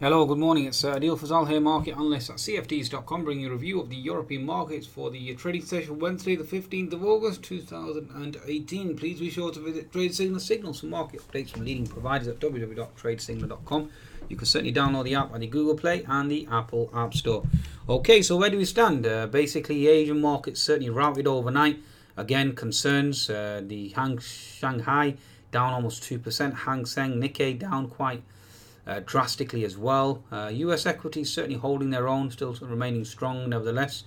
Hello, good morning. It's uh, Adil Fazal here, market analyst at CFDs.com, bringing you a review of the European markets for the trading session Wednesday, the 15th of August 2018. Please be sure to visit Trade Signal Signals for market updates from leading providers at www.tradesignal.com. You can certainly download the app on the Google Play and the Apple App Store. Okay, so where do we stand? Uh, basically, the Asian markets certainly routed overnight. Again, concerns. Uh, the Hang Shanghai down almost 2%, Hang Seng Nikkei down quite uh, drastically as well. Uh, US equities certainly holding their own, still remaining strong nevertheless,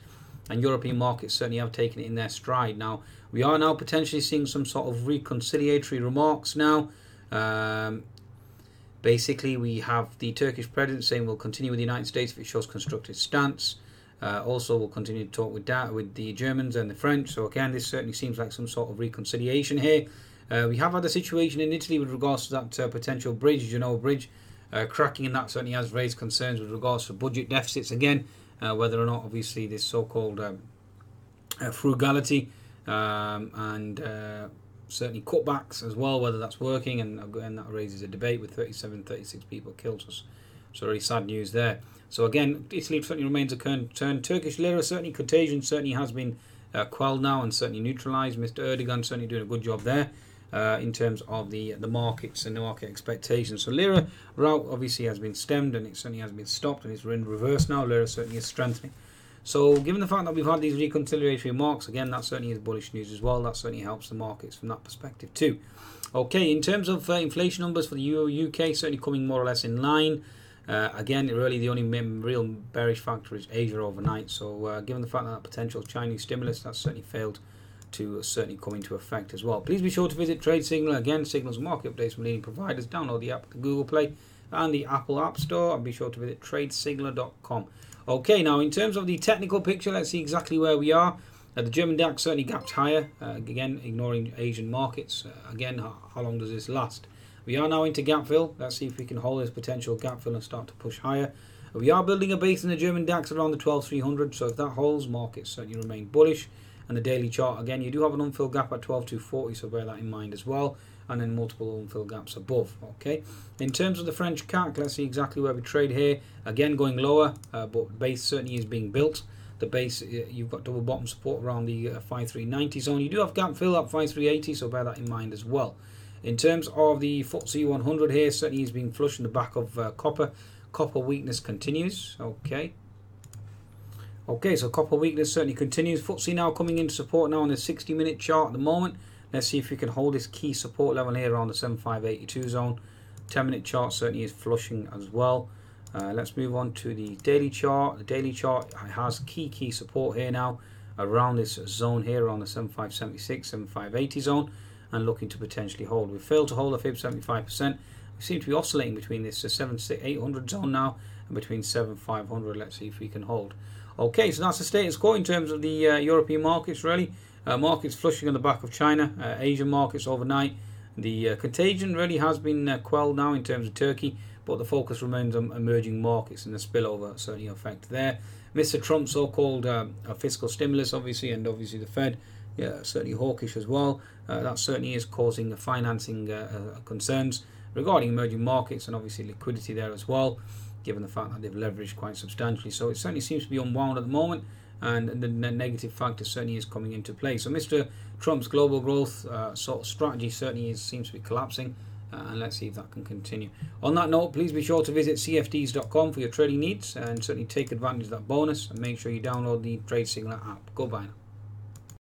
and European markets certainly have taken it in their stride. Now, we are now potentially seeing some sort of reconciliatory remarks now. Um, basically, we have the Turkish president saying we'll continue with the United States if it shows constructive stance. Uh, also, we'll continue to talk with that with the Germans and the French. So again, this certainly seems like some sort of reconciliation here. Uh, we have had a situation in Italy with regards to that uh, potential bridge, you know, bridge uh, cracking in that certainly has raised concerns with regards to budget deficits again, uh, whether or not obviously this so-called um, uh, frugality um, and uh, certainly cutbacks as well, whether that's working, and again that raises a debate with 37, 36 people killed. So, so very sad news there. So again, Italy certainly remains a concern. Turkish lira certainly contagion certainly has been uh, quelled now and certainly neutralised. Mr. Erdogan certainly doing a good job there uh, in terms of the the markets and the market expectations. So Lira route obviously has been stemmed and it certainly has been stopped and it's in reverse now. Lira certainly is strengthening. So given the fact that we've had these reconciliatory marks, again, that certainly is bullish news as well. That certainly helps the markets from that perspective too. Okay, in terms of uh, inflation numbers for the Euro UK, certainly coming more or less in line. Uh, again, really the only real bearish factor is Asia overnight. So uh, given the fact that, that potential Chinese stimulus, that's certainly failed to certainly come into effect as well. Please be sure to visit Trade Signal again, Signals market updates from leading providers. Download the app the Google Play and the Apple App Store, and be sure to visit TradeSignal.com. Okay, now in terms of the technical picture, let's see exactly where we are. Uh, the German DAX certainly gapped higher, uh, again ignoring Asian markets. Uh, again, how, how, long does this last? We are now into gap fill. Let's see if we can hold this potential gap fill and start to push higher. We are building a base in the German DAX around the 12300, so if that holds, markets certainly remain bullish and the daily chart again. You do have an unfilled gap at 12240 so bear that in mind as well and then multiple unfilled gaps above okay? In terms of the French CAC let's see exactly where we trade here. Again going lower uh, but base certainly is being built. The base uh, you've got double bottom support around the uh, 5390 zone. You do have gap fill at 5380 so bear that in mind as well. In terms of the FTSE 100 here certainly is being flushed in the back of uh, copper. Copper weakness continues okay Okay, so copper weakness certainly continues. FTSE now coming into support now on the 60 minute chart at the moment. Let's see if we can hold this key support level here around the 7582 zone. 10 minute chart certainly is flushing as well. Uh, let's move on to the daily chart. The daily chart has key key support here now around this zone here around the 7576, 7580 zone and looking to potentially hold. We failed to hold the fib 75%. We seem to be oscillating between this 7800 zone now and between 7500. Let's see if we can hold. Okay, so that's the status quo in terms of the uh, European markets, really. Uh, markets flushing on the back of China, uh, Asian markets overnight. The uh, contagion really has been uh, quelled now in terms of Turkey, but the focus remains on emerging markets and the spillover certainly effect there. Mr. Trump's so-called uh, fiscal stimulus, obviously, and obviously the Fed, yeah, certainly hawkish as well. that certainly is causing financing concerns regarding emerging markets and obviously liquidity there as well given the fact that they've leveraged quite substantially. So it certainly seems to be unwound at the moment, and the negative factor certainly is coming into play. So Mr. Trump's global growth uh, sort of strategy certainly is, seems to be collapsing. Uh, and let's see if that can continue. On that note, please be sure to visit cfds.com for your trading needs and certainly take advantage of that bonus and make sure you download the Trade Signal app. Goodbye now.